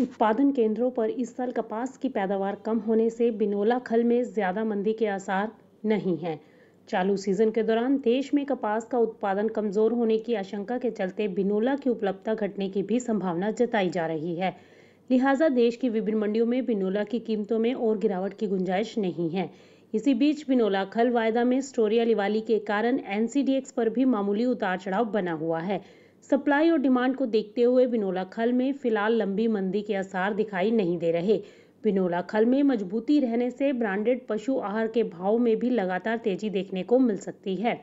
उत्पादन केंद्रों पर इस साल कपास की पैदावार कम होने से बिनोला खल में ज़्यादा मंदी के आसार नहीं हैं। चालू सीज़न के दौरान देश में कपास का उत्पादन कमज़ोर होने की आशंका के चलते बिनोला की उपलब्धता घटने की भी संभावना जताई जा रही है। लिहाजा देश की विभिन्न मंडियों में बिनोला की कीमतों में और गिरावट की गुंजाइश नहीं है। इसी बीच बिनोला खल वायदा में स्टोरिया लिवाली के कारण एनसीडीएक्स पर भी मामूली उतार चढ़ाव बना हुआ है। सप्लाई और डिमांड को देखते हुए बिनोला खल में फ़िलहाल लंबी मंदी के आसार दिखाई नहीं दे रहे। बिनोला खल में मजबूती रहने से ब्रांडेड पशु आहार के भाव में भी लगातार तेज़ी देखने को मिल सकती है।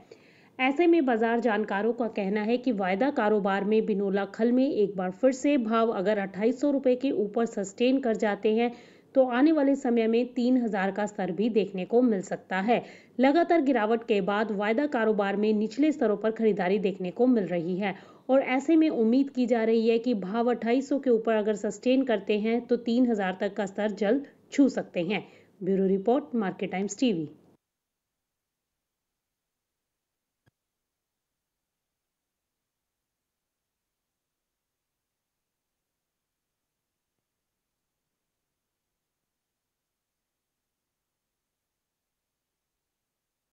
ऐसे में बाज़ार जानकारों का कहना है कि वायदा कारोबार में बिनोला खल में एक बार फिर से भाव अगर अट्ठाईस रुपए के ऊपर सस्टेन कर जाते हैं तो आने वाले समय में तीन हज़ार का स्तर भी देखने को मिल सकता है। लगातार गिरावट के बाद वायदा कारोबार में निचले स्तरों पर खरीदारी देखने को मिल रही है और ऐसे में उम्मीद की जा रही है कि भाव अट्ठाईस के ऊपर अगर सस्टेन करते हैं तो तीन हज़ार तक का स्तर जल्द छू सकते हैं। Bureau report, market times TV.